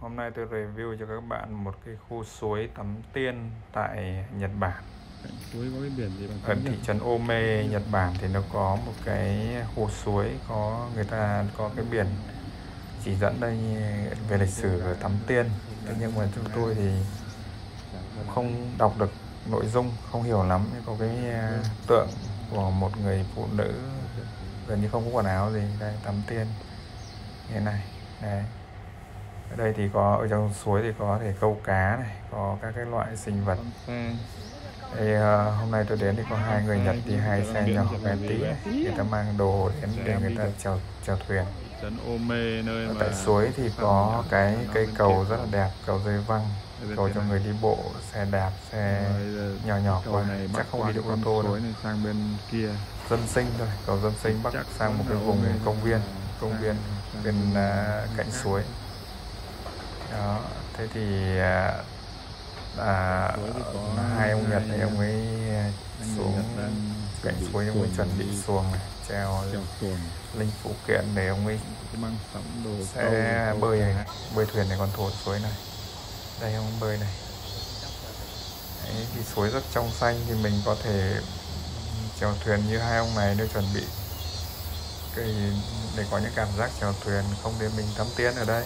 Hôm nay tôi review cho các bạn một cái khu suối tắm tiên tại Nhật Bản. Suối có cái biển gì bằng Ở thị trấn Ome, Nhật Bản thì nó có một cái hồ suối có người ta có cái biển chỉ dẫn đây về lịch sử tắm tiên. Thế nhưng mà chúng tôi thì không đọc được nội dung, không hiểu lắm. Có cái à, tượng của một người phụ nữ gần như không có quần áo gì đây tắm tiên như này. Đấy ở đây thì có ở trong suối thì có thể câu cá này có các cái loại sinh vật. Đây, uh, hôm nay tôi đến thì có hai người Nhật đi hai xe nhỏ bé tí này. người ta mang đồ đến để người ta chèo chèo thuyền. Ở tại suối thì có cái cây cầu rất là đẹp cầu dây văng. Cầu cho người đi bộ xe đạp xe nhỏ nhỏ qua chắc không đi được ô tô đâu. sang bên kia. Dân sinh thôi cầu dân sinh bắc sang một cái vùng công viên công viên bên uh, cạnh suối đó thế thì à, à, hai ông nhật này ông ấy xuống cạnh suối ông ấy chuẩn bị xuồng này treo linh phụ kiện để ông ấy sẽ bơi này. bơi thuyền này con thổ suối này. Đây ông bơi này. Đấy, thì suối rất trong xanh thì mình có thể chèo thuyền như hai ông này để chuẩn bị. Cái để có những cảm giác chèo thuyền không để mình tắm tiên ở đây